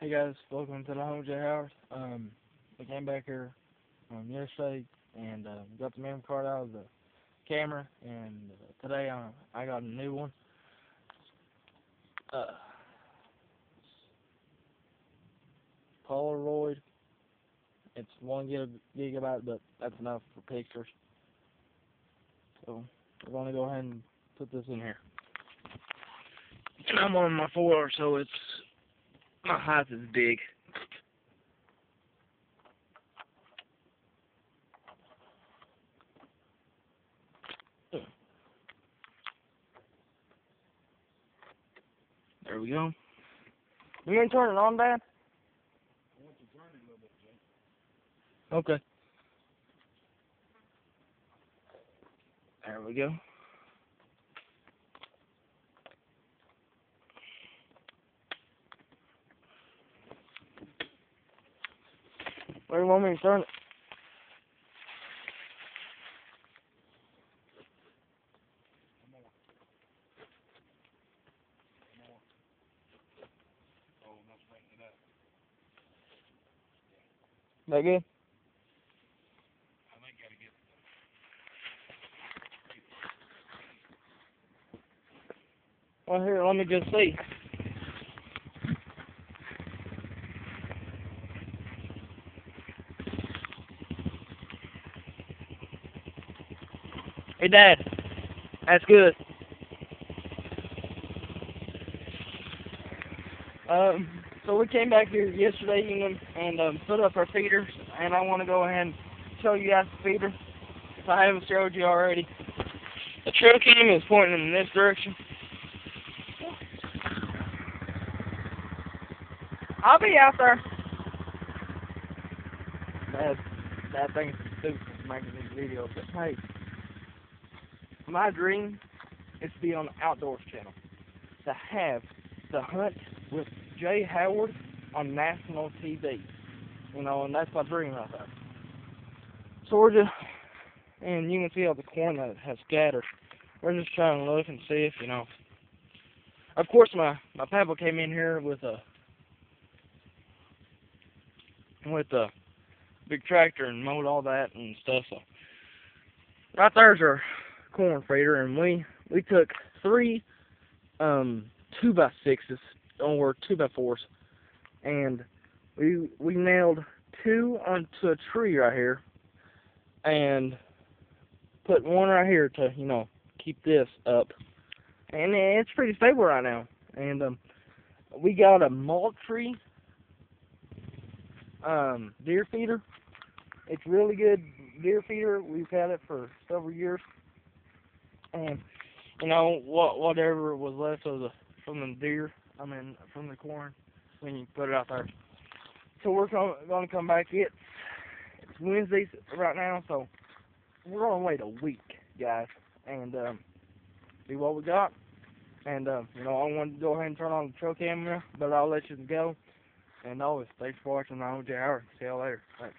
Hey guys, welcome to the home Jay Howard. Um, we came back here um, yesterday and uh, got the memory card out of the camera, and uh, today uh, I got a new one. Uh, Polaroid. It's one gig gigabyte, but that's enough for pictures. So we're to go ahead and put this in here. And I'm on my four, so it's my house is big. There we go. You gonna turn it on, Dad? Okay. There we go. Where do you want me to turn it? That good? Well, here, let me just see. Hey, Dad. That's good. Um, so we came back here yesterday evening and um, put up our feeders, and I want to go ahead and show you guys the feeder, if I haven't showed you already. The trail cam is pointing in this direction. I'll be out there. Bad, that thing to stupid making these videos, but hey, my dream is to be on the Outdoors channel, to have the hunt with Jay Howard on national TV. You know, and that's my dream right there. So we're just, and you can see all the corn that has scattered. We're just trying to look and see if, you know. Of course, my my papa came in here with a with a big tractor and mowed all that and stuff. So right there's our corn feeder, and we we took three um two by sixes or two by fours, and we we nailed two onto a tree right here, and put one right here to you know keep this up, and it's pretty stable right now. And um, we got a Moultrie um deer feeder. It's really good deer feeder. We've had it for several years, and you know what whatever was left of the from the deer I mean, from the corn when you put it out there. So we're going to come back. It's, it's Wednesday right now, so we're going to wait a week, guys, and um, see what we got. And, uh, you know, I wanted to go ahead and turn on the trail camera, but I'll let you go. And always, thanks for watching. I'm Jay Howard. See y'all later. Thanks.